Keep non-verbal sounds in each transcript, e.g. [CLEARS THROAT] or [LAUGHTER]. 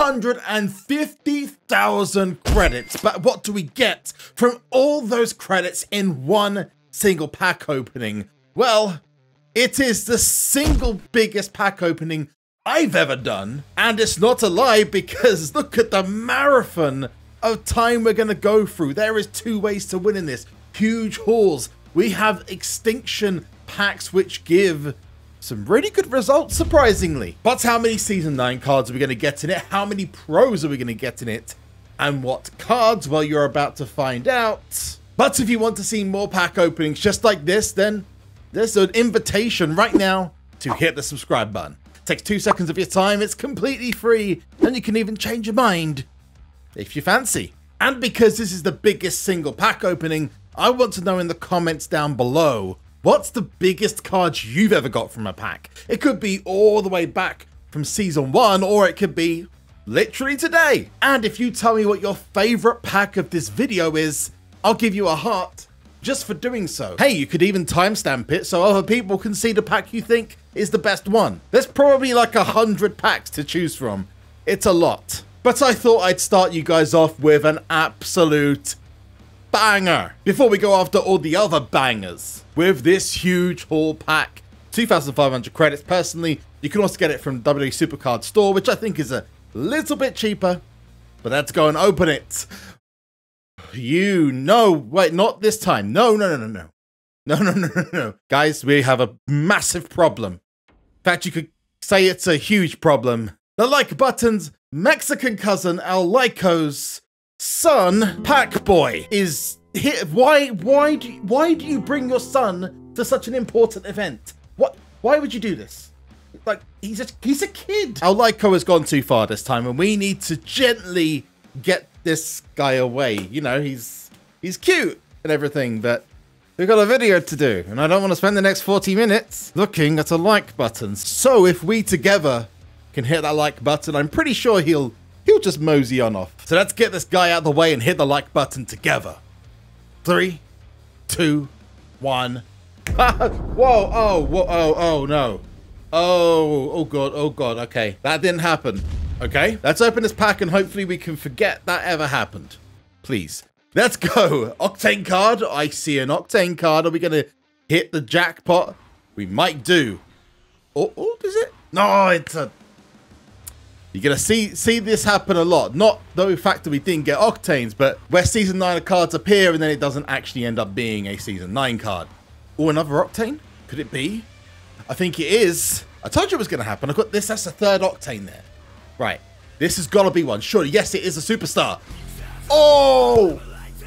250,000 credits. But what do we get from all those credits in one single pack opening? Well, it is the single biggest pack opening I've ever done. And it's not a lie because [LAUGHS] look at the marathon of time we're going to go through. There is two ways to win in this. Huge hauls. We have extinction packs which give some really good results, surprisingly. But how many Season 9 cards are we going to get in it? How many pros are we going to get in it? And what cards? Well, you're about to find out. But if you want to see more pack openings just like this, then there's an invitation right now to hit the subscribe button. It takes two seconds of your time, it's completely free, and you can even change your mind if you fancy. And because this is the biggest single pack opening, I want to know in the comments down below What's the biggest card you've ever got from a pack? It could be all the way back from season one, or it could be literally today. And if you tell me what your favorite pack of this video is, I'll give you a heart just for doing so. Hey, you could even timestamp it so other people can see the pack you think is the best one. There's probably like a hundred packs to choose from. It's a lot. But I thought I'd start you guys off with an absolute banger before we go after all the other bangers with this huge haul pack. 2,500 credits. Personally, you can also get it from WWE Supercard Store, which I think is a little bit cheaper. But let's go and open it. You know, wait, not this time. No, no, no, no, no. No, no, [LAUGHS] no, no. Guys, we have a massive problem. In fact, you could say it's a huge problem. The like button's Mexican cousin Al Lyco's son, Pack Boy, is here. Why? Why do? You, why do you bring your son to such an important event? What? Why would you do this? Like he's a he's a kid. Our Lyco has gone too far this time, and we need to gently get this guy away. You know, he's he's cute and everything, but We've got a video to do, and I don't want to spend the next 40 minutes looking at a like button. So if we together can hit that like button, I'm pretty sure he'll he'll just mosey on off. So let's get this guy out of the way and hit the like button together. Three, two, one. [LAUGHS] whoa, oh, whoa, oh, oh, no. Oh, oh god, oh god, okay. That didn't happen. Okay, let's open this pack and hopefully we can forget that ever happened. Please. Let's go. [LAUGHS] Octane card. I see an Octane card. Are we going to hit the jackpot? We might do. Oh, oh, is it? No, it's a you're gonna see see this happen a lot. Not the fact that we didn't get octanes, but where season nine cards appear and then it doesn't actually end up being a season nine card. Or another octane? Could it be? I think it is. I told you it was gonna happen. I got this. That's the third octane there. Right. This has got to be one. Surely. Yes, it is a superstar. Oh!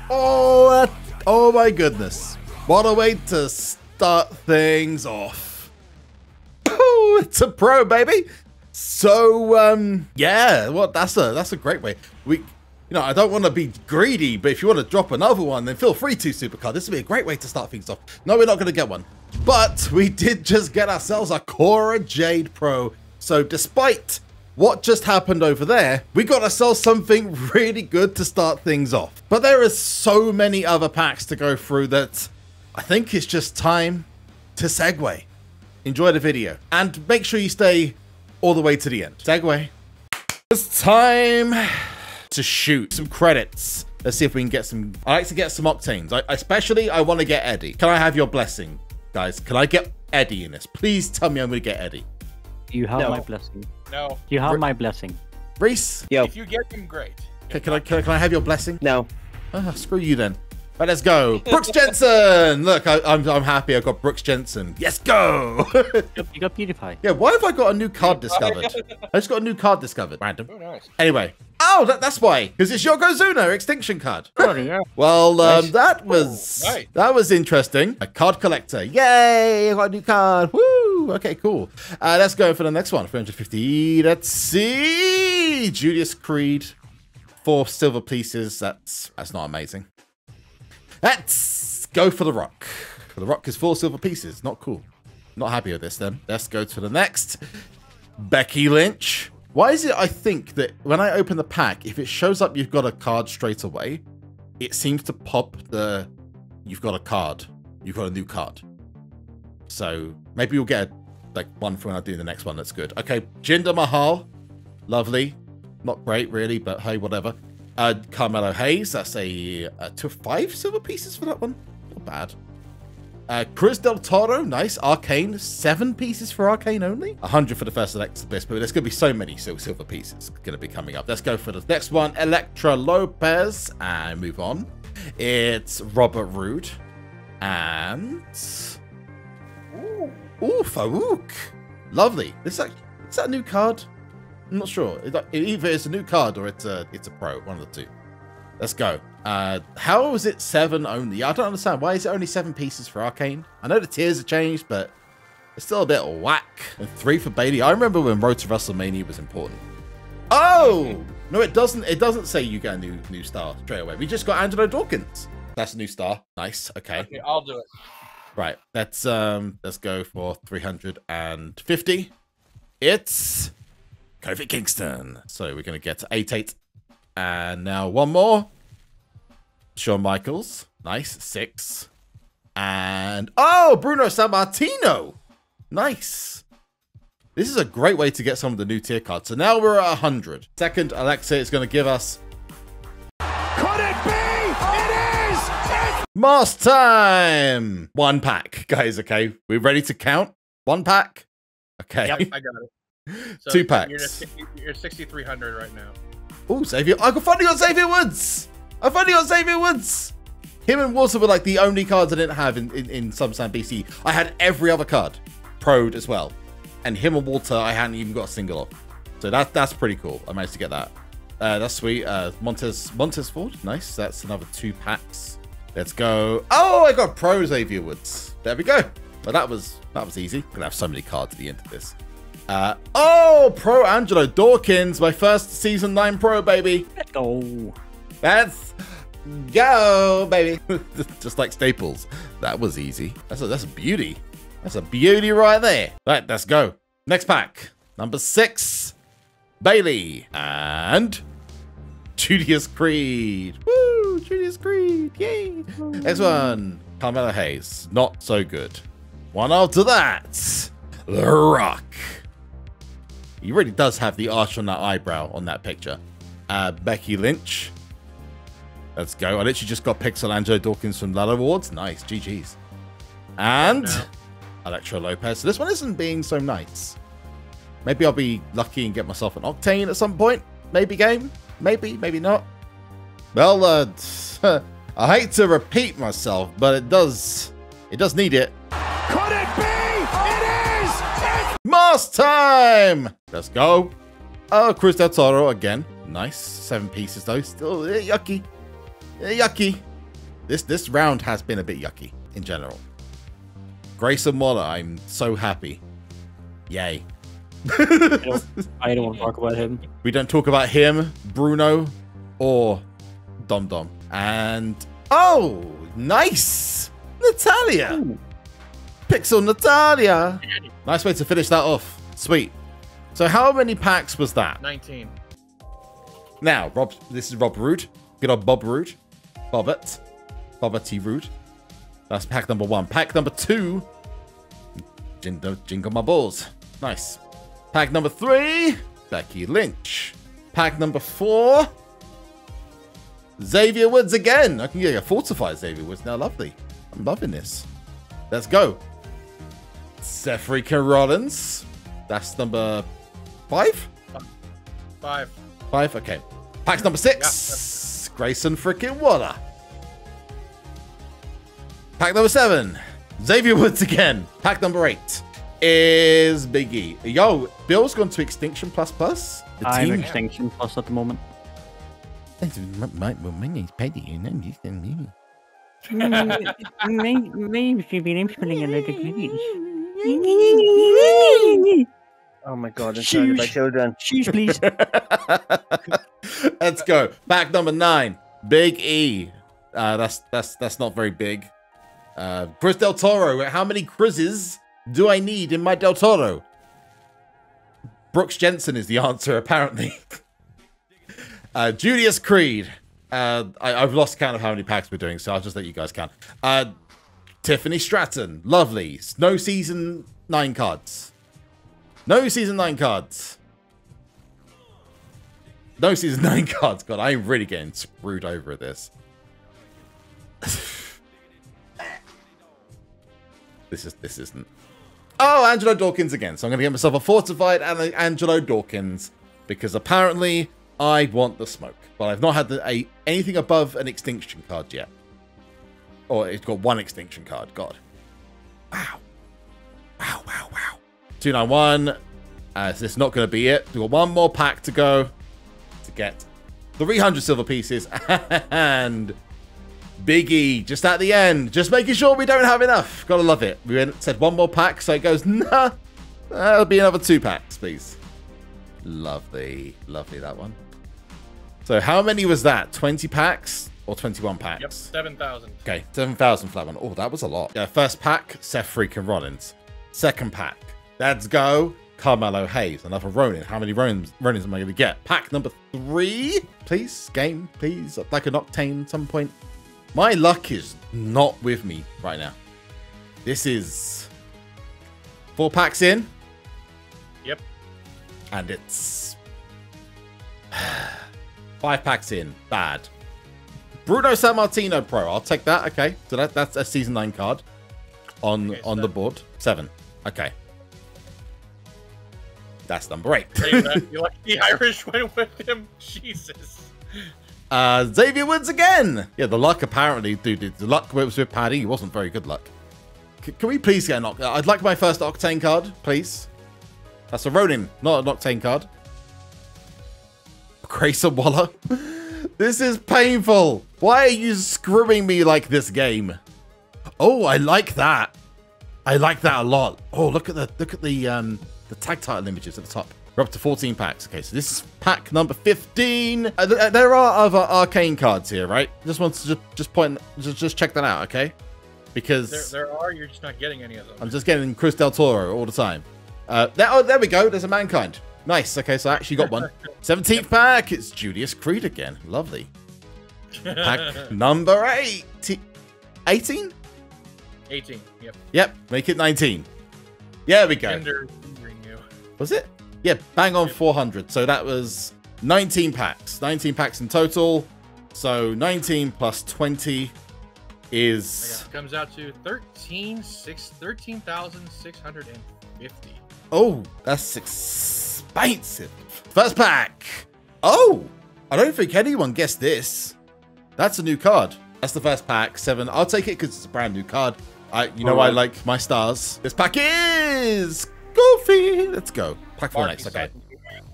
Oh! oh my goodness! What a way to start things off. Oh, it's a pro, baby. So um, yeah, well that's a that's a great way. We you know, I don't want to be greedy, but if you want to drop another one, then feel free to, Supercard. This would be a great way to start things off. No, we're not going to get one. But we did just get ourselves a Cora Jade Pro. So despite what just happened over there, we got ourselves something really good to start things off. But there is so many other packs to go through that I think it's just time to segue. Enjoy the video. And make sure you stay all the way to the end. Segue. It's time to shoot some credits. Let's see if we can get some. I like to get some octanes. I, especially, I want to get Eddie. Can I have your blessing, guys? Can I get Eddie in this? Please tell me I'm going to get Eddie. You have no. my blessing. No. You have my blessing. Reese? Yeah. If you get him, great. Okay, can I, can I can I have your blessing? No. Oh, screw you then. Right, let's go. [LAUGHS] Brooks Jensen! Look, I, am I'm, I'm happy I got Brooks Jensen. Yes, go! [LAUGHS] you got PewDiePie. Yeah, why have I got a new card [LAUGHS] discovered? I just got a new card discovered. Random. Oh, nice. Anyway. Oh, that, that's why. Because it's your Yokozuna extinction card. Oh, yeah. well, um, nice. that was oh, nice. that was interesting. A card collector. Yay! I got a new card. Woo! Okay, cool. Uh, let's go for the next one. 350. Let's see. Julius Creed. Four silver pieces. That's that's not amazing. Let's go for the rock. The rock is four silver pieces. Not cool. Not happy with this then. Let's go to the next. Becky Lynch. Why is it I think that when I open the pack, if it shows up you've got a card straight away, it seems to pop the you've got a card. You've got a new card. So maybe you'll get like one for when I do the next one that's good. Okay, Jinder Mahal. Lovely. Not great, really, but hey, whatever. Uh, Carmelo Hayes, that's a, uh, two five silver pieces for that one. Not bad. Uh, Cruz Del Toro, nice. Arcane, seven pieces for Arcane only. 100 for the first Bliss, but there's going to be so many silver pieces going to be coming up. Let's go for the next one. Elektra Lopez, and move on. It's Robert Roode. And... Ooh, Farouk. Lovely. This is, that, is that a new card? I'm not sure. It, either it's a new card or it's a, it's a pro. One of the two. Let's go. Uh, how is it seven only? I don't understand. Why is it only seven pieces for Arcane? I know the tiers have changed, but it's still a bit whack. And three for Bayley. I remember when Road to WrestleMania was important. Oh! No, it doesn't. It doesn't say you get a new new star straight away. We just got Angelo Dawkins. That's a new star. Nice. Okay. Okay, I'll do it. Right. Let's um let's go for 350. It's Kofi Kingston. So we're gonna get to 8 8. And now one more. Shawn Michaels. Nice. Six. And oh, Bruno Sammartino. Nice. This is a great way to get some of the new tier cards. So now we're at 100. Second, Alexa is going to give us Could it be? It is! It's Moss time! One pack, [LAUGHS] guys, okay? We're ready to count? One pack? Okay. Yep, I got it. So Two packs. You're, just 60 you're 6,300 right now. Oh, Xavier. I finally got Xavier Woods! I finally got Xavier Woods! Him and Walter were like the only cards I didn't have in, in, in BC. I had every other card. Prode as well. And him and Walter, I hadn't even got a single of. So that, that's pretty cool. I managed to get that. Uh, that's sweet. Uh, Montez Montez Ford. Nice. That's another two packs. Let's go. Oh, I got Pro Xavier Woods. There we go. Well, that was that was easy. Gonna have so many cards at the end of this. Uh, oh, Pro Angelo Dawkins, my first season nine Pro baby. Let's go. That's go, baby. [LAUGHS] Just like Staples. That was easy. That's a, that's a beauty. That's a beauty right there. Right, let's go. Next pack. Number six. Bayley. And Julius Creed. Woo! Julius Creed. Yay. Next one. Carmelo Hayes. Not so good. One after that. The Rock. He really does have the arch on that eyebrow on that picture. Uh, Becky Lynch. Let's go. I literally just got Pixel Angelo Dawkins from Lala Awards. Nice. GG's. And Now. Elektra Lopez. So this one isn't being so nice. Maybe I'll be lucky and get myself an Octane at some point. Maybe game. Maybe, maybe not. Well, uh, [LAUGHS] I hate to repeat myself, but it does, it does need it. could it be? It is! It's Moss time! Let's go. Oh, Cruz Del Toro again. Nice. Seven pieces though. Still eh, yucky. Eh, yucky. This this round has been a bit yucky in general. Grayson Waller, I'm so happy. Yay. I don't, I don't want to talk about him. We don't talk about him, Bruno, or Dom Dom. And oh, nice, Natalya. Ooh. Pixel Natalya. Nice way to finish that off. Sweet. So how many packs was that? 19. Now, Rob, this is Rob Root. Good old Bob Root. Bobbert. Bobbert Root. That's pack number one. Pack number two. Jingle, jingle my balls. Nice. Pack number three. Becky Lynch. Pack number four. Xavier Woods again. I can get a fortified Xavier Woods now. Lovely. I'm loving this. Let's go. Seth freaking Rollins. That's number five? Five. Five, okay. Pack number six. Grayson freaking Waller. Pack number seven. Xavier Woods again. Pack number eight is Big E. Yo, Bill's gone to Extinction Plus Plus. The I'm team. Extinction Plus at the moment. My, my name's Paddy, and I'm just me. Maybe you've been spelling a lot of Oh my god, I'm by children. Shoes, please. Let's go. Pack number nine. Big E. Uh, that's that's that's not very big. Uh, Chris Del Toro. How many Chris's do I need in my Del Toro? Brooks Jensen is the answer, apparently. uh, Julius Creed. Uh, I, I've lost count of how many packs we're doing, so I'll just let you guys count. Uh, Tiffany Stratton. Lovely. No season nine cards. No season nine cards. No season [LAUGHS] 9 cards. God, I'm really getting screwed over at this. [LAUGHS] this is this isn't. Oh, Angelo Dawkins again. So I'm going to get myself a fortified and Angelo Dawkins because apparently I want the smoke, but I've not had the, a anything above an extinction card yet. Or it's got one extinction card. God. Wow. Wow, wow, wow. 291. Uh, this is not going to be it. We've got one more pack to go to get 300 silver pieces [LAUGHS] and Biggie just at the end, just making sure we don't have enough. Gotta love it. We said one more pack, so it goes, [LAUGHS] nah, that'll be another two packs, please. Lovely, lovely that one. So how many was that? 20 packs or 21 packs? Yep, 7,000. Okay, 7,000 for that one. Oh, that was a lot. Yeah, first pack, Seth freaking Rollins. Second pack, let's go. Carmelo Hayes, another Ronin. How many Ronins, Ronins am I going to get? Pack number three, please. Game, please. Like an Octane at some point. My luck is not with me right now. This is four packs in, Yep. and it's [SIGHS] five packs in. Bad. Bruno Sammartino Pro. I'll take that. Okay, so that, that's a season nine card on Okay, on the board. Seven. Okay, that's number eight. [LAUGHS] You like the Irish [LAUGHS] went with him? Jesus. Uh, Xavier Woods again. Yeah, the luck apparently, dude. The luck was with Paddy. It wasn't very good luck. C can we please get an Oct- I'd like my first Octane card, please. That's a Ronin, not an Octane card. Grayson Waller. [LAUGHS] this is painful. Why are you screwing me like this game? Oh, I like that. I like that a lot. Oh, look at the look at the um the tag title images at the top. We're up to 14 packs. Okay, so this is pack number 15. Uh, th- uh, there are other arcane cards here, right? Just want to just, just point, just, just check that out, okay? Because There, there are, you're just not getting any of them. I'm just getting Cruz Del Toro all the time. Uh, there, oh, there we go. There's a Mankind. Nice. Okay, so I actually got one. [LAUGHS] 17th pack. It's Julius Creed again. Lovely. Pack [LAUGHS] number 8. 18? 18. Yep. Yep, make it 19. Yeah, we go. Ender. Was it? Yeah, bang on 400. So that was 19 packs. 19 packs in total. So 19 plus 20 is. Oh, Comes out to 13, 6, 13,650. Oh, that's expensive. First pack. Oh, I don't think anyone guessed this. That's a new card. That's the first pack. Seven. I'll take it because it's a brand new card. I, you know, I like my stars. This pack is Goofy. Let's go. Pack four Marky next. Okay.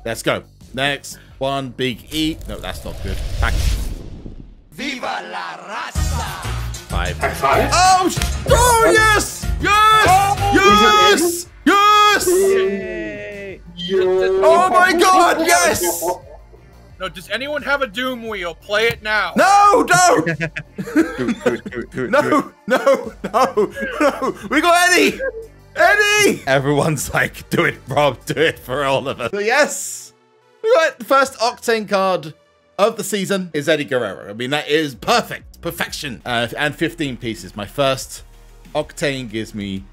Let's go. Next one, Big E. No, that's not good. Pack Viva la raza! five. Five? Oh, sh- oh yes, yes, oh, yes, God, yes. No, does anyone have a Doom wheel? Play it now. No, no, [LAUGHS] Do it, do it, do it, do it, do it. no, no, no, no. We got Eddie. Eddie. Everyone's like, do it, Rob. Do it for all of us. So yes, we got the first Octane card of the season is Eddie Guerrero. I mean, that is perfect, perfection. Uh, and 15 pieces. My first Octane gives me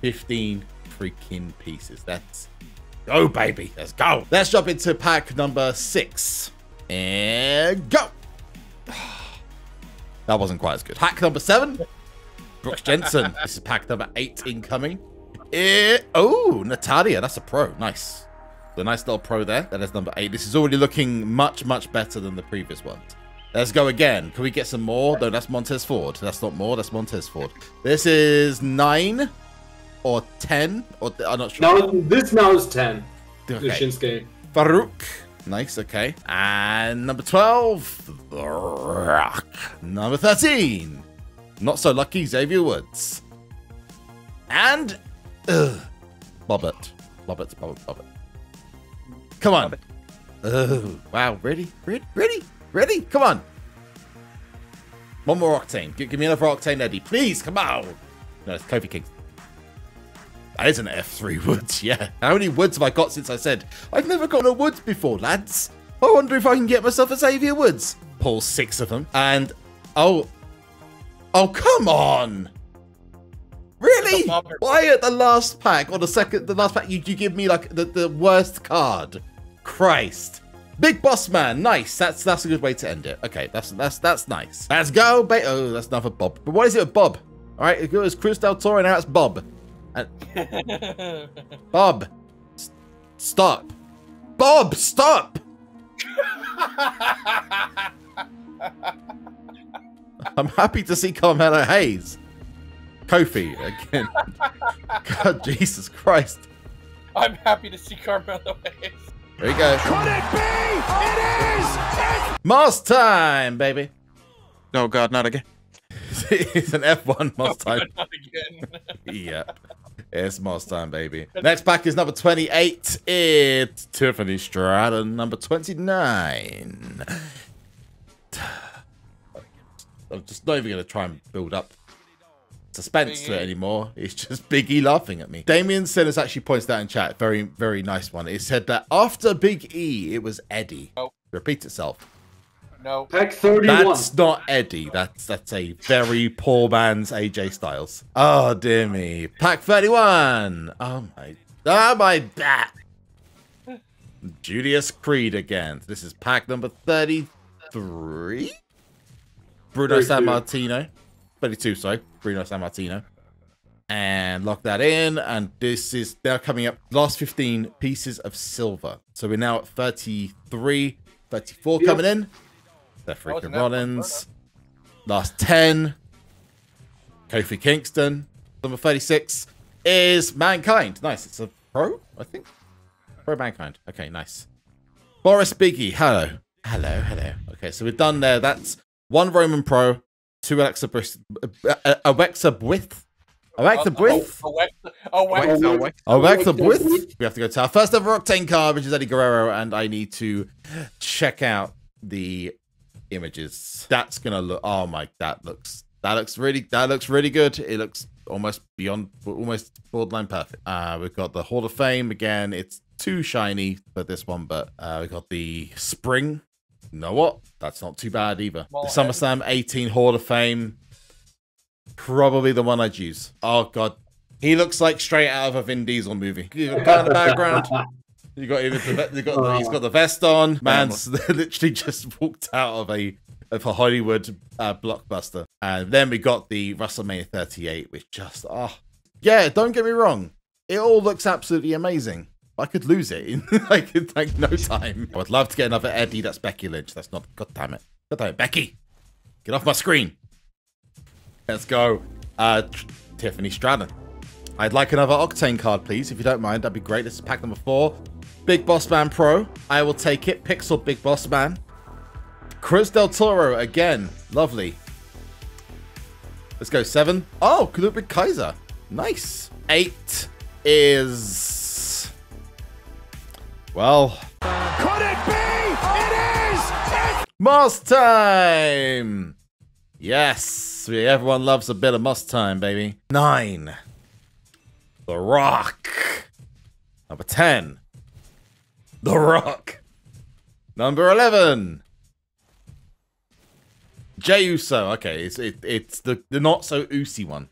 15 freaking pieces. That's go, baby. Let's go. Let's jump into pack number six and go. [SIGHS] That wasn't quite as good. Pack number seven, Brooks Jensen. [LAUGHS] this is pack number eight incoming. Eh, oh, Natalya. That's a pro. Nice. The nice little pro there. That is number eight. This is already looking much, much better than the previous ones. Let's go again. Can we get some more? No, that's Montez Ford. That's not more. That's Montez Ford. This is nine or ten. Or I'm not sure. Now this now is ten. The Okay. Shinsuke. Farouk. Nice, okay. And number 12, The Rock. Number 13, not so lucky, Xavier Woods. And, ugh, Bobbert. Bobbert, Bobbert, Bobbert. Come on. Oh, wow, ready? Ready? Ready? Ready? Come on. One more Octane. Give, give me another Octane, Eddie. Please, come on. No, it's Kofi Kingston. That is an F3 [LAUGHS] Woods, yeah. How many Woods have I got since I said, I've never gotten a Woods before, lads? I wonder if I can get myself a Xavier Woods. Pull six of them. And, oh, oh, come on. Really? Why at the last pack or the second, the last pack, you, you give me like the, the worst card? Christ. Big Boss Man, nice. That's that's a good way to end it. Okay, that's that's that's nice. Let's go, ba Oh, that's another Bob. But what is it with Bob? All right, it was Cruz Del Toro, now it's Bob. Uh, and [LAUGHS] Bob, s- stop. Bob, stop. [LAUGHS] I'm happy to see Carmelo Hayes. Kofi again. [LAUGHS] God, Jesus Christ. I'm happy to see Carmelo Hayes. There you go. Could it be? It is! It's Moss time, baby. No, God, not again. it's an F1 Moss time. Not again. yep. It's Moss time, baby. Next pack is number 28. It's Tiffany Stratton, number 29. I'm just not even going to try and build up suspense to it anymore. It's just Big E laughing at me. Damien Sinners actually points that in chat. Very, very nice one. It said that after Big E, it was Eddie. Oh. Repeats itself. No. Pack 31. That's not Eddie. That's that's a very poor man's AJ Styles. Oh dear me. Pack 31. Oh my Oh my back. Julius Creed again. This is pack number 33. Bruno 33. Sammartino. 32, sorry. Bruno Sammartino. And lock that in. And this is now coming up. Last 15 pieces of silver. So we're now at 33, 34 Yep. coming in. The That freaking Rollins. Last 10. Kofi Kingston. Number 36 is Mankind. Nice. It's a pro, I think. Pro Mankind. Okay, nice. Boris Biggie. Hello. Hello, hello. Okay, so we're done there. That's one Roman Pro, two Alexa Bris- uh, uh, Alexa Bwith. Alexa Bwith. Oh, oh, oh, Wait, oh, no, wait. Alexa Alexa Bwith. Bwith. We have to go to our first ever Octane card, which is Eddie Guerrero, and I need to check out the images. That's gonna look. Oh my, that looks. That looks really. That looks really good. It looks almost beyond, almost borderline perfect. Uh, we've got the Hall of Fame again. It's too shiny for this one, but uh, we got the Spring. You know what? That's not too bad either. Well, the SummerSlam 18 Hall of Fame. Probably the one I'd use. Oh god, he looks like straight out of a Vin Diesel movie. You got guy in the background. [LAUGHS] You got, even the, you got the, he's got the vest on. Man's [LAUGHS] literally just walked out of a of a Hollywood uh, blockbuster. And then we got the WrestleMania 38, which just oh yeah. Don't get me wrong, it all looks absolutely amazing. I could lose it in [LAUGHS] like in like no time. I would love to get another Eddie. That's Becky Lynch. That's not. God damn it. God damn it, Becky. Get off my screen. Let's go. Uh, Tiffany Stratton. I'd like another Octane card, please, if you don't mind. That'd be great. This is pack number four. Big Boss Man Pro. I will take it. Pixel Big Boss Man. Cruz Del Toro again. Lovely. Let's go. Seven. Oh, Ludwig Kaiser. Nice. Eight is. Well, Could it be? It is! It's Moss time! Yes, everyone loves a bit of Moss time, baby. Nine. The Rock. Number 10. The Rock. Number 11. Jey Uso. Okay, it's it, it's the, the not so Usi one.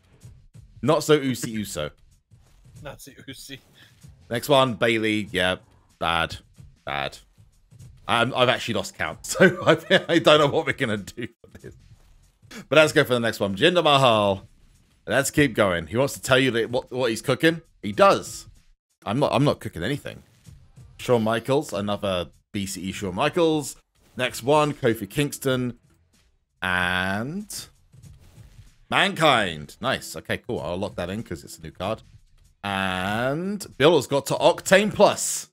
Not so Usi [LAUGHS] Uso. Not see Uzi. Next one, Bayley. Yeah, bad, bad. I'm, I've actually lost count, [LAUGHS] so I, I don't know what we're gonna do for this. But let's go for the next one, Jinder Mahal. Let's keep going. He wants to tell you that what what he's cooking. He does. I'm not. I'm not cooking anything. Shawn Michaels, another BCE Shawn Michaels. Next one, Kofi Kingston, and Mankind. Nice. Okay, cool. I'll lock that in because it's a new card. And Bill has got to Octane Plus.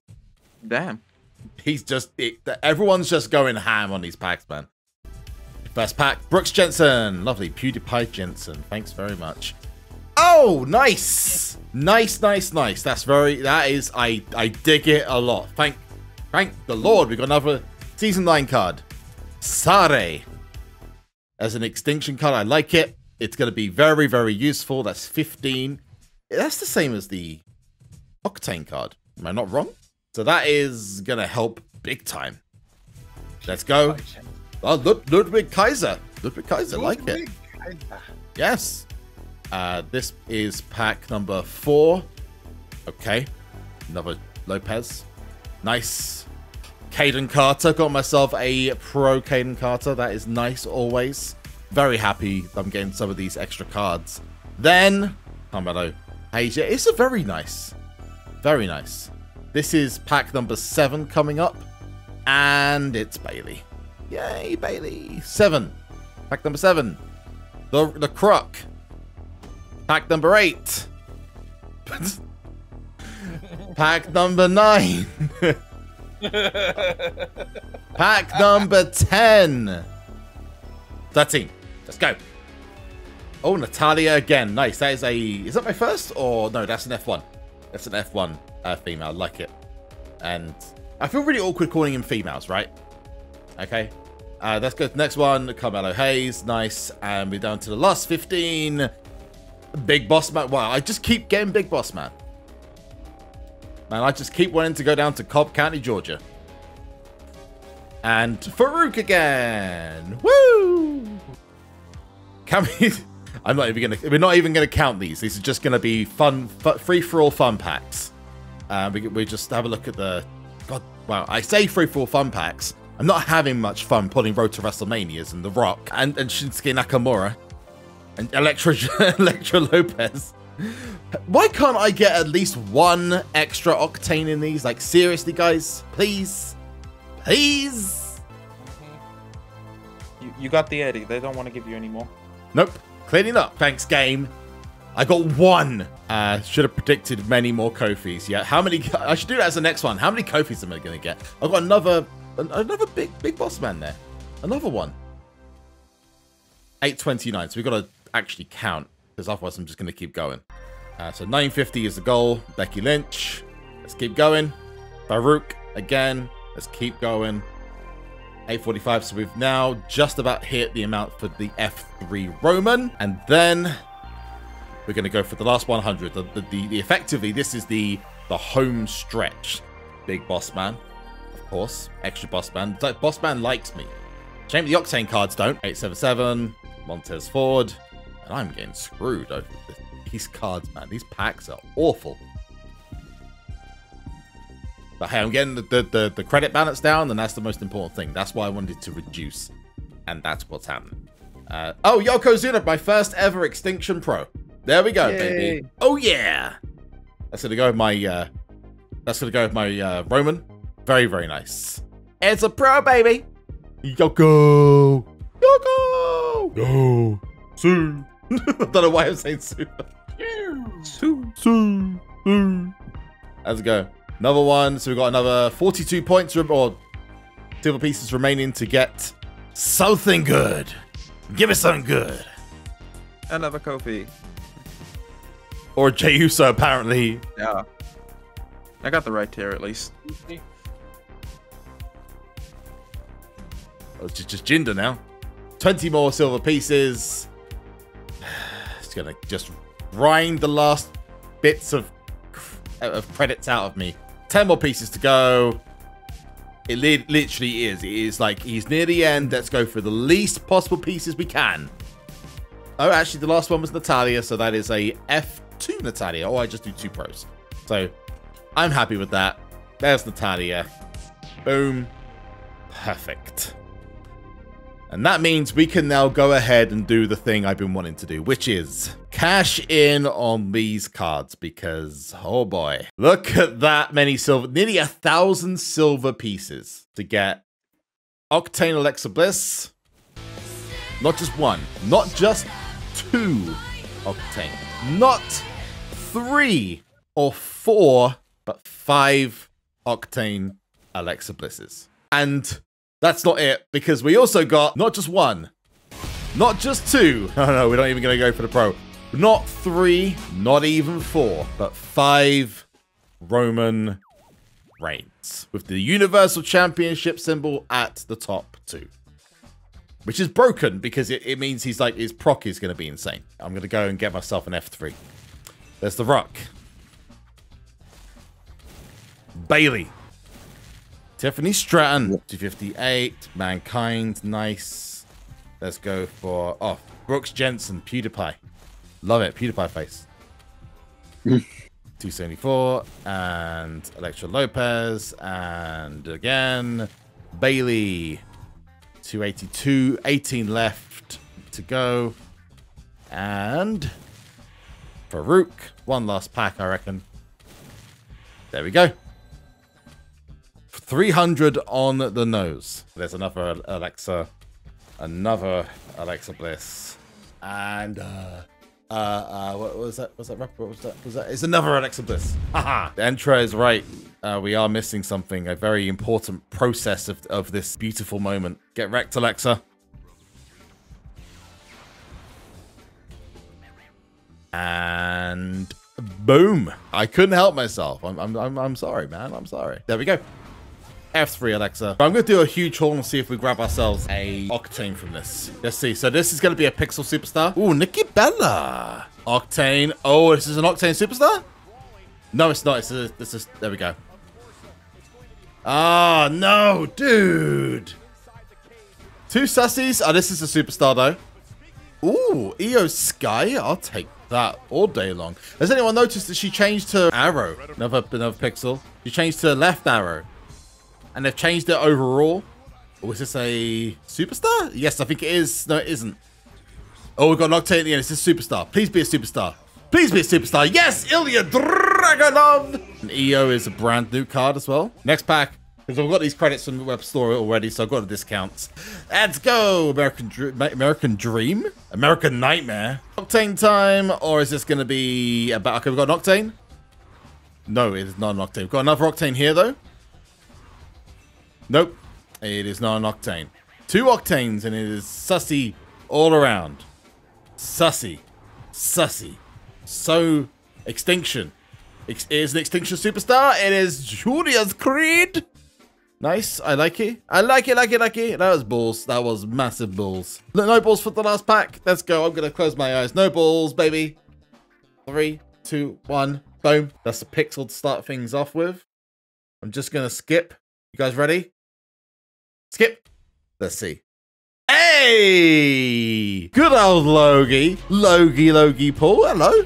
Damn. He's just it, everyone's just going ham on these packs, man. First pack, Brooks Jensen, lovely PewDiePie Jensen. Thanks very much. Oh, nice, nice, nice, nice. That's very. That is. I I dig it a lot. Thank, thank the Lord. We got another season nine card. Sare as an extinction card. I like it. It's going to be very very useful. That's fifteen. That's the same as the Octane card. Am I not wrong? So that is gonna help big time. Let's go. Oh, Lud- Ludwig Kaiser. Ludwig Kaiser, like it. Yes. Uh, this is pack number four. Okay. Another Lopez. Nice. Kayden Carter. Got myself a pro Kayden Carter. That is nice always. Very happy I'm getting some of these extra cards. Then, Carmelo. Yeah, it's a very nice. Very nice. This is pack number seven coming up. And it's Bayley. Yay, Bayley. Seven. Pack number seven. The, the Croc. Pack number eight. Pack number nine. Pack number 10. 13. Let's go. Oh, Natalya again. Nice. That is a... Is that my first? Or no, that's an F1. That's an F1 uh, female. I like it. And I feel really awkward calling him females, right? Okay. Uh, let's go to the next one. Carmelo Hayes. Nice. And we're down to the last 15. Big Boss Man. Wow, I just keep getting Big Boss Man. Man, I just keep wanting to go down to Cobb County, Georgia. And Farouk again. Woo! Can we... [LAUGHS] I'm not even gonna. We're not even gonna count these. These are just gonna be fun, free for all fun packs. Uh, we we just have a look at the. God, well, I say free for all fun packs. I'm not having much fun pulling Road to WrestleManias and The Rock and, and Shinsuke Nakamura and Elektra [LAUGHS] Elektra Lopez. Why can't I get at least one extra octane in these? Like seriously, guys, please, please. You, you got the Eddie. They don't want to give you any more. Nope. Cleaning up. Thanks, game. I got one. Uh, should have predicted many more Kofis. Yeah. How many? I should do that as the next one. How many Kofis am I going to get? I've got another, another big, big boss man there. Another one. 829. So we've got to actually count because otherwise I'm just going to keep going. Uh, so 950 is the goal. Becky Lynch. Let's keep going. Farouk again. Let's keep going. 845. So we've now just about hit the amount for the F3 Roman. And then we're going to go for the last 100. The, the, the, the, effectively, this is the, the home stretch. Big Boss Man, of course. Extra Boss Man. Boss Man likes me. Shame the Octane cards don't. 877. Montez Ford. And I'm getting screwed over these cards, man. These packs are awful. But hey, I'm getting the, the, the, the, credit balance down, and that's the most important thing. That's why I wanted to reduce. And that's what's happening. Uh, oh, Yokozuna, my first ever Extinction Pro. There we go, Yay. baby. Oh, yeah. That's going to go with my... Uh, that's going to go with my uh, Roman. Very, very nice. It's a pro, baby. Yoko. Yoko. Go. Sue. [LAUGHS] I don't know why I'm saying Sue. Sue. Sue. Sue. Let's go. Another one. So we've got another 42 points or silver pieces remaining to get something good. Give us something good. Another Kofi. Or Jey Uso, apparently. Yeah. I got the right tier at least. Oh, it's just, just Jinder now. 20 more silver pieces. It's gonna just grind the last bits of of credits out of me. 10 more pieces to go. It li literally is. It is like he's near the end. Let's go for the least possible pieces we can. Oh, actually, the last one was Natalya, so that is a F2 Natalya. Oh, I just do two pros. So I'm happy with that. There's Natalya. Boom. Perfect. And that means we can now go ahead and do the thing I've been wanting to do, which is cash in on these cards because, oh boy, look at that many silver, nearly a thousand silver pieces to get Octane Alexa Bliss. Not just one, not just two Octane, not three or four, but five Octane Alexa Blisses. And that's not it, because we also got not just one, not just two. [LAUGHS] No, no, we're not even going to go for the pro. Not three, not even four, but five Roman Reigns with the Universal Championship symbol at the top two. Which is broken because it, it means he's like, his proc is going to be insane. I'm going to go and get myself an F3. There's The Rock. Bayley. Tiffany Stratton, 258. Mankind, nice. Let's go for, oh, Brooks Jensen, PewDiePie. Love it, PewDiePie face. [LAUGHS] 274 and Elektra Lopez and again Bayley 282 18 left to go and Farouk one last pack I reckon there we go 300 on the nose there's another Alexa another Alexa Bliss and uh uh, uh, what was that? Was that rap? What was that? Was that? It's another Alexa Bliss. Haha. The Entra is right. Uh, we are missing something. A very important process of, of this beautiful moment. Get wrecked, Alexa. And boom. I couldn't help myself. I'm, I'm, I'm, I'm sorry, man. I'm sorry. There we go. F3 Alexa. I'm going to do a huge haul and see if we grab ourselves a Octane from this. Let's see. So this is going to be a Pixel Superstar. Ooh, Nikki Bella. Octane. Oh, this is an Octane Superstar? No, it's not. It's a, this is, there we go. Ah, oh, no, dude. Two sussies. Oh, this is a Superstar, though. Ooh, Iyo Sky. I'll take that all day long. Has anyone noticed that she changed her arrow? Another, another pixel. She changed to left arrow. And they've changed it overall. Oh, is this a superstar? Yes, I think it is. No, it isn't. Oh, we've got Noctate at the end. It's a superstar. Please be a superstar. Please be a superstar. Yes, Ilya Dragunov. And Iyo is a brand new card as well. Next pack. Because I've got these credits from the web store already, so I've got a discount. Let's go! American, Dr American Dream? American Nightmare? Octane time, or is this going to be about... Okay, we've got an Octane? No, it is not an Octane. We've got another Octane here, though. Nope. It is not an octane. Two octanes and it is sussy all around. Sussy. Sussy. So, Extinction. It is an Extinction Superstar. It is Julius Creed. Nice. I like it. I like it, like it, like it. That was balls. That was massive balls. No balls for the last pack. Let's go. I'm going to close my eyes. No balls, baby. Three, two, one. Boom. That's a pixel to start things off with. I'm just going to skip. You guys ready? Skip. Let's see. Hey! Good old Logie. Logie, Logie Paul. Hello.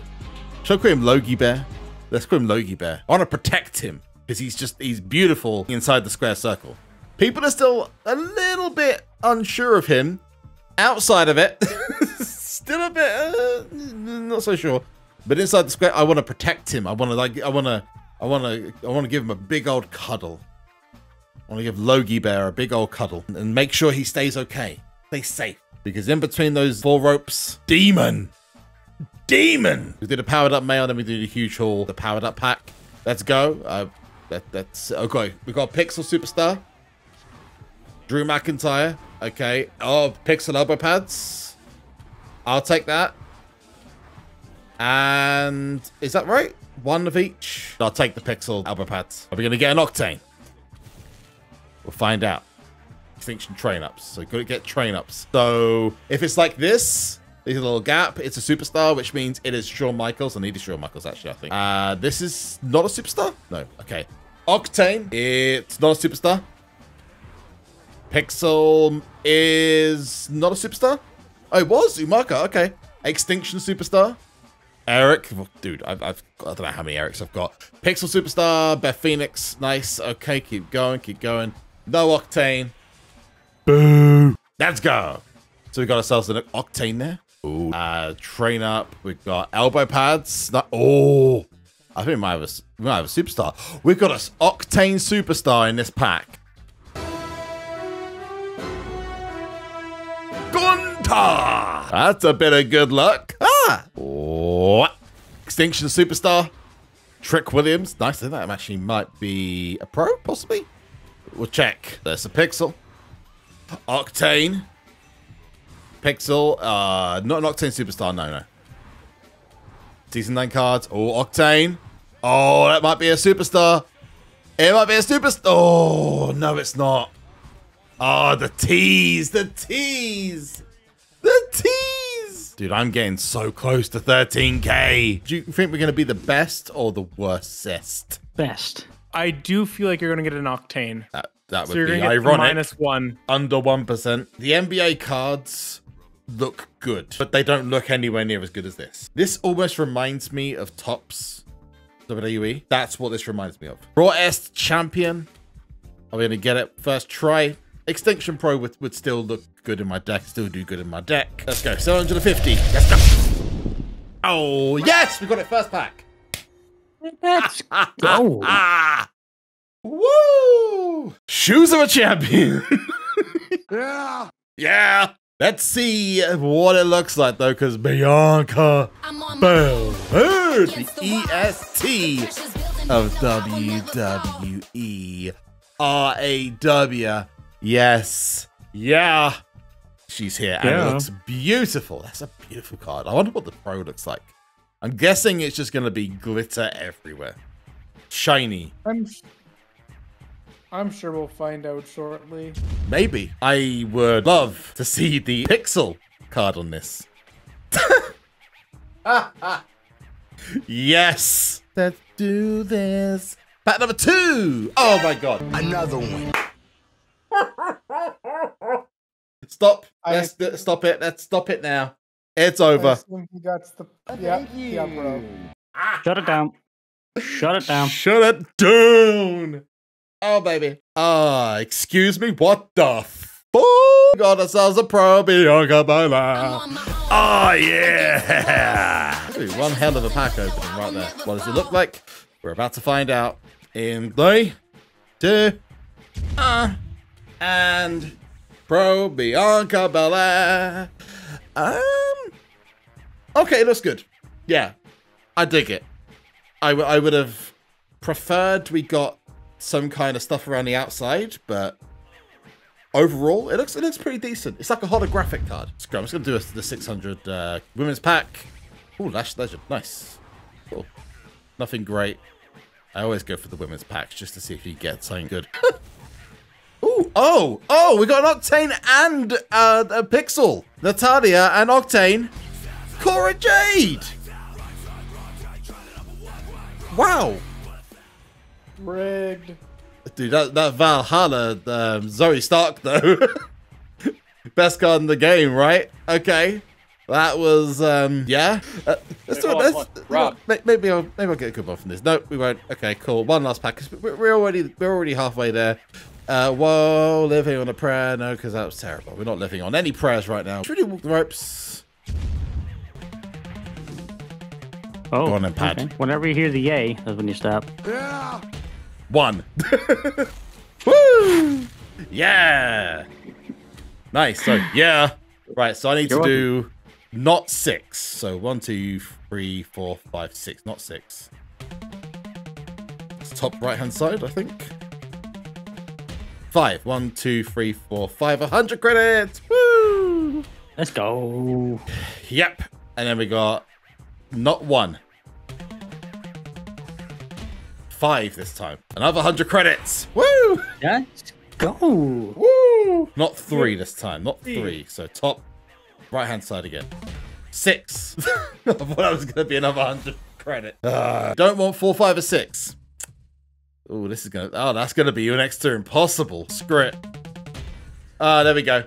Shall I call him Logie Bear? Let's call him Logie Bear. I want to protect him because he's just, he's beautiful inside the square circle. People are still a little bit unsure of him. Outside of it, [LAUGHS] still a bit, uh, not so sure. But inside the square, I want to protect him. I want to like, I want to, I want to, I want to give him a big old cuddle. I want to give Logie Bear a big old cuddle and make sure he stays okay. Stay safe. Because in between those four ropes, demon. Demon! We did a powered up mail, then we did a huge haul, the powered up pack. Let's go. Uh, that, that's okay. We got Pixel Superstar. Drew McIntyre. Okay. Oh, Pixel elbow pads. I'll take that. And is that right? One of each. I'll take the Pixel elbow pads. Are we going to get an Octane? We'll find out. Extinction train ups. So got to get train ups. So if it's like this, there's a little gap. It's a superstar, which means it is Shawn Michaels. I need Shawn Michaels, actually, I think. Uh, this is not a superstar? No. Okay. Octane. It's not a superstar. Pixel is not a superstar. Oh, it was Umaga. Okay. Extinction superstar. Eric, dude, I've, I've I don't know how many Erics I've got. Pixel superstar, Beth Phoenix, nice. Okay, keep going, keep going. No octane. Boo. Let's go. So we got ourselves an octane there. Ooh. Uh, train up. We've got elbow pads. Not, oh, I think we might have a, we might have a superstar. We've got an octane superstar in this pack. Gunther. That's a bit of good luck. Ah. Oh. Extinction superstar. Trick Williams. Nice. I think that actually might be a pro, possibly. We'll check. There's a pixel. Octane. Pixel. Uh, not an Octane Superstar. No, no. Season 9 cards. Oh, Octane. Oh, that might be a superstar. It might be a superstar. Oh, no, it's not. Oh, the tease. The tease. The tease. Dude, I'm getting so close to 13k. Do you think we're going to be the best or the worstest? Best. I do feel like you're going to get an octane. That, that So would you're be going to get ironic. minus one. under 1%. The NBA cards look good, but they don't look anywhere near as good as this. This almost reminds me of Topps WWE. That's what this reminds me of. Raw Est Champion. Are we going to get it first try? Extinction Pro would, would still look good in my deck, still do good in my deck. Let's go. 750. Let's go. Oh, yes! We got it first pack. Let's go. [LAUGHS] Woo! Shoes of a champion. [LAUGHS] Yeah. yeah. Let's see uh, what it looks like though, because Bianca Belair, the EST of WWE. R-A-W. Yes. Yeah. She's here and it Yeah. looks beautiful. That's a beautiful card. I wonder what the pro looks like. I'm guessing it's just going to be glitter everywhere. Shiny. I'm, I'm sure we'll find out shortly. Maybe. I would love to see the pixel card on this. [LAUGHS] yes. Let's do this. Pack number two. Oh my god. Another one. Stop. I- Let's stop it. Let's stop it now. It's over. he got the yeah, yeah, bro. Shut it down. Shut it down. Shut it down. Oh, baby. Ah, excuse me. What the fuck? Got ourselves a pro Bianca Belair. Oh, yeah. Ooh, one hell of a pack opening right there. What does it look like? We're about to find out in three, two, uh, and pro Bianca Belair. Um, okay, it looks good. Yeah, I dig it. I, I would have preferred we got some kind of stuff around the outside, but overall, it looks it looks pretty decent. It's like a holographic card. Let's. I'm just gonna do the 600 uh, women's pack. Oh, Lash Legend, nice. Cool. Nothing great. I always go for the women's packs just to see if you get something good. [LAUGHS] Ooh, oh, oh, we got an Octane and uh, a Pixel. Natalya and Octane. Cora Jade. Wow. Rigged. Dude, that, that Valhalla um, Zoey Stark, though. [LAUGHS] Best card in the game, right? Okay. That was, um, yeah. Uh, let's do it. hold on, Let's. Rob. maybe I'll maybe I'll get a good one from this. No, we won't. Okay, cool. One last pack. 'cause We're we're already we're already halfway there. Uh, whoa, living on a prayer. No, because that was terrible. We're not living on any prayers right now. Should we walk the ropes? Oh, Go on then, Pad. okay. Whenever you hear the yay, that's when you stop. Yeah. One. [LAUGHS] Woo! Yeah. Nice. So yeah. Right. So I need You're to do not six. So one, two, three, four, five, six. Not six. It's top right hand side, I think. Five. One, two, three, four, five. A hundred credits. Woo! Let's go. Yep. And then we got not one. Five this time. Another hundred credits. Woo! Let's go. Woo! Not three this time. Not three. So top right hand side again. Six. [LAUGHS] I thought that was going to be another 100 credit. Ah, don't want four, five, or six. Oh, this is going to. Oh, that's going to be your next to impossible. Screw it. Ah, there we go.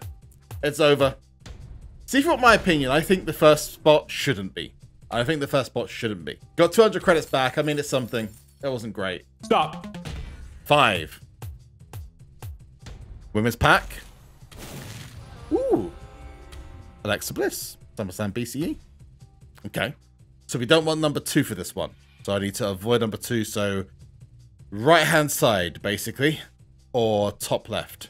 It's over. See, if you want my opinion, I think the first spot shouldn't be. I think the first spot shouldn't be. Got 200 credits back. I mean, it's something. It wasn't great. Stop. Five. Women's pack. Ooh. Alexa Bliss. SummerSlam BCE. Okay. So we don't want number two for this one. So I need to avoid number two. So right hand side, basically. Or top left.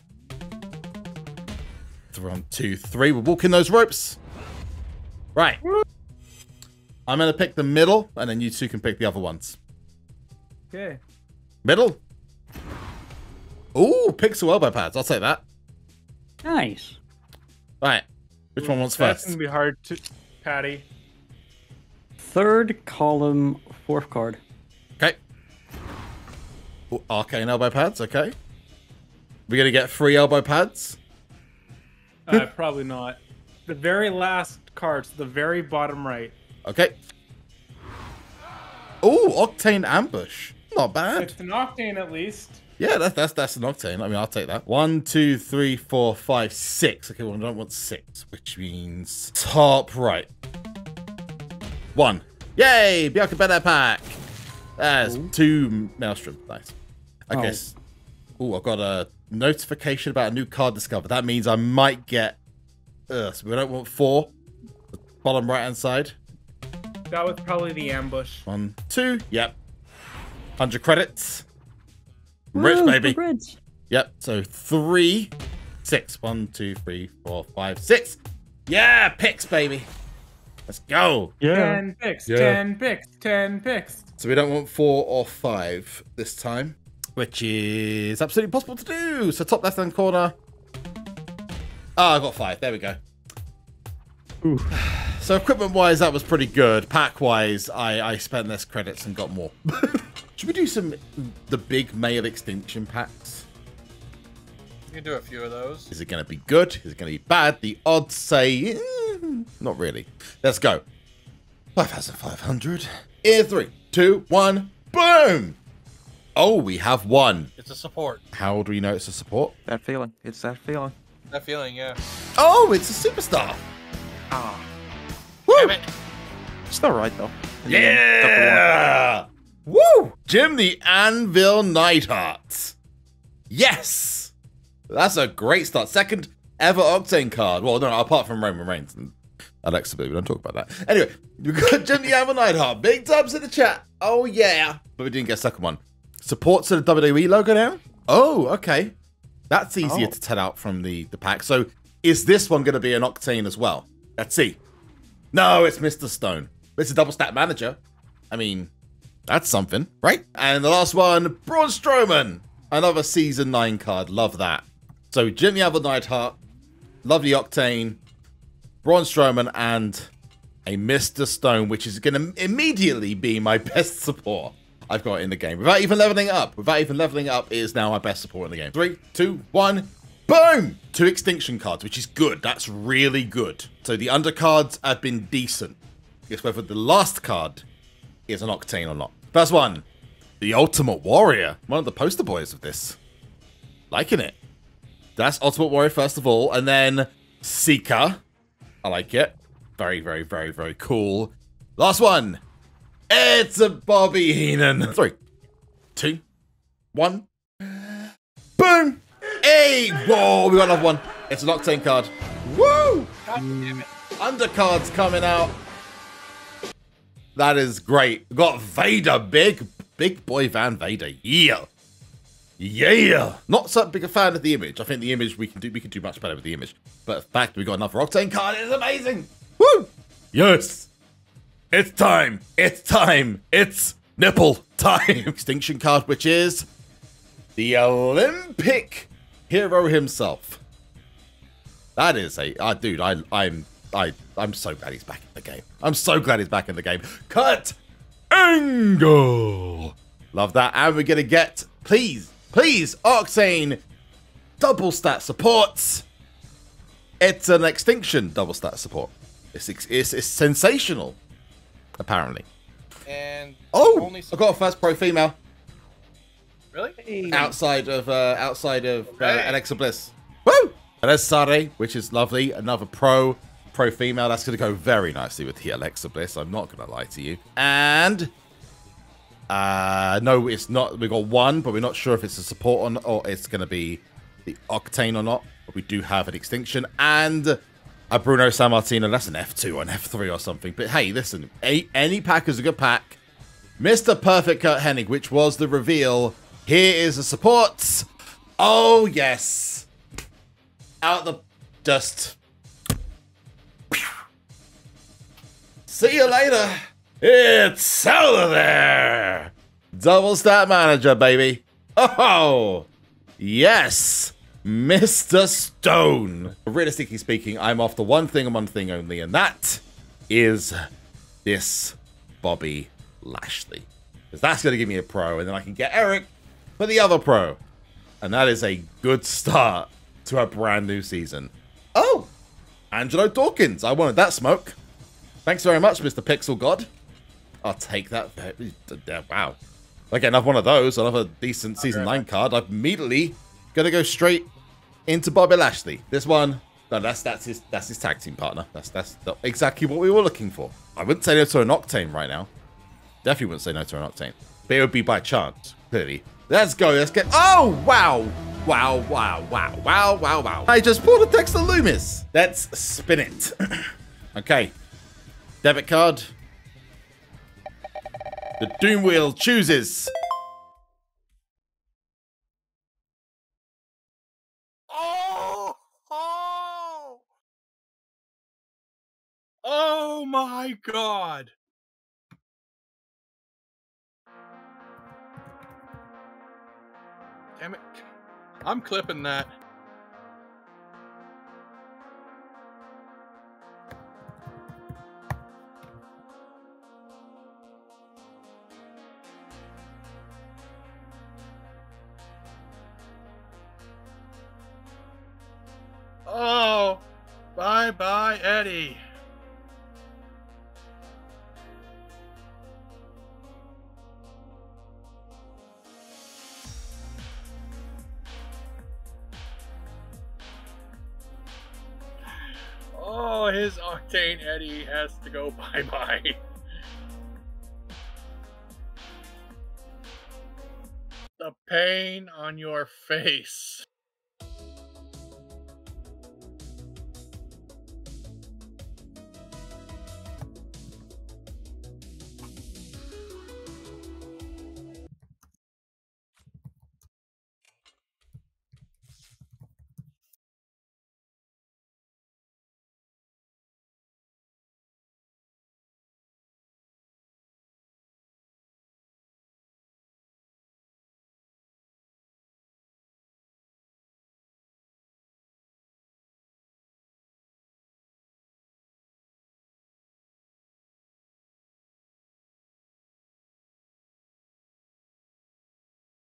One, two, three. We're walking those ropes. Right. I'm going to pick the middle, and then you two can pick the other ones. Okay. Middle. Ooh, pixel elbow pads. I'll take that. Nice. Right. Which one wants That's first? gonna be hard to, Patty. Third column, fourth card. Okay. Ooh, arcane elbow pads. Okay. We're gonna get three elbow pads. Uh, probably not. The very last cards, the very bottom right. Okay. Ooh, octane ambush. Not bad. It's an octane at least. Yeah, that's that's that's an octane. I mean, I'll take that. One, two, three, four, five, six. Okay, well, I don't want six, which means top right. One. Yay! Bianca Belair pack. That's two Maelstrom. Nice. I Oh. guess. Oh, I got a notification about a new card discovered. That means I might get. Uh, so we don't want four. Bottom right hand side. That was probably the ambush. One, two. Yep. 100 credits. Rich, Woo, baby. congrats. Yep. So three, six. One, two, three, four, five, six. Yeah, picks, baby. Let's go. Yeah. Ten picks, Yeah. ten picks, ten picks. So we don't want four or five this time, which is absolutely possible to do. So top left hand corner. Ah, I got five. There we go. Ooh. [SIGHS] So equipment wise, that was pretty good. Pack wise, I, I spent less credits and got more. [LAUGHS] Should we do some the big male extinction packs? You can do a few of those. Is it going to be good? Is it going to be bad? The odds say eh, not really. Let's go. 5,500. In three, two, one, boom! Oh, we have one. It's a support. How do we know it's a support? That feeling. It's that feeling. That feeling, yeah. Oh, it's a superstar. Ah. Woo! Damn it. Still right though. In end, took the one. Yeah! Woo! Jim the Anvil Neidhart. Yes! That's a great start. Second ever Octane card. Well, no, apart from Roman Reigns and Alexa, but we don't talk about that. Anyway, we got [LAUGHS] Jim the Anvil Neidhart. Big dubs in the chat. Oh, yeah. But we didn't get a second one. Supports to the WWE logo now? Oh, okay. That's easier Oh. to tell out from the, the pack. So is this one going to be an Octane as well? Let's see. No, it's Mr. Stone. It's a double stat manager. I mean, that's something, right? And the last one, Braun Strowman. Another season nine card. Love that. So Jimmy Other Neidhart, lovely Octane, Braun Strowman, and a Mr. Stone, which is going to immediately be my [LAUGHS] best support I've got in the game. Without even leveling up. Without even leveling up, it is now my best support in the game. Three, two, one. Boom! Two extinction cards, which is good. That's really good. So the undercards have been decent. Guess whether the last card is an Octane or not. First one, the Ultimate Warrior. One of the poster boys of this. Liking it. That's Ultimate Warrior first of all, and then Seeker. I like it. Very, very, very, very cool. Last one. It's a Bobby Heenan. [LAUGHS] Three, two, one. Boom! Hey! Whoa, we got another one. It's an Octane card. Woo! Undercards coming out. That is great. Got Vader, big, big boy Van Vader. Yeah. Yeah. Not so big a fan of the image. I think the image we can do we can do much better with the image. But the fact we got another Octane card is amazing. Woo! Yes. It's time. It's time. It's nipple time. [LAUGHS] Extinction card, which is the Olympic hero himself. That is a uh, dude. I I'm I I'm so glad he's back in the game. I'm so glad he's back in the game. Kurt Angle. Love that. And we're gonna get please, please, Octane double stat supports. It's an extinction double stat support. It's it's, it's sensational. Apparently. And Oh, only I got a first pro female really? outside of uh, outside of uh, Alexa Bliss. Woo! And there's Sade, which is lovely. Another pro pro female. That's going to go very nicely with the Alexa Bliss. I'm not going to lie to you. And uh no, it's not. We got one, but we're not sure if it's a support or, not, or it's going to be the Octane or not. But we do have an extinction and. A Bruno Sammartino, that's an F2 or an F3 or something. But hey, listen, a, any pack is a good pack. Mr. Perfect Curt Hennig, which was the reveal. Here is the support. Oh, yes. Out the dust. See you later. It's out of there. Double stat manager, baby. Oh, yes. Mr. Stone. Realistically speaking, I'm after one thing and one thing only, and that is this Bobby Lashley. Because that's going to give me a pro, and then I can get Eric for the other pro. And that is a good start to a brand new season. Oh, Angelo Dawkins. I wanted that smoke. Thanks very much, Mr. Pixel God. I'll take that. Wow. Again, I've one of those, another decent season 9 card. I'm immediately going to go straight into Bobby Lashley. This one, no, that's that's his that's his tag team partner. That's that's exactly what we were looking for. I wouldn't say no to an Octane right now. Definitely wouldn't say no to an Octane. But it would be by chance, clearly. Let's go. Let's get. Oh, wow. Wow, wow, wow, wow, wow, wow. I just pulled a Dexter Lumis. Let's spin it. [CLEARS THROAT] okay. Debit card. The Doom Wheel chooses. Oh! Oh! Oh my god! Damn it. I'm clipping that. Oh, bye bye, Eddie. Oh, his Octane Eddie has to go [LAUGHS] bye bye. The pain on your face.